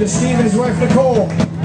to Steve and his wife Nicole.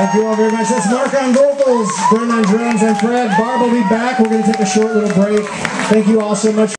Thank you all very much. That's Mark on vocals, Brent on drums, and Fred. Barb will be back. We're going to take a short little break. Thank you all so much.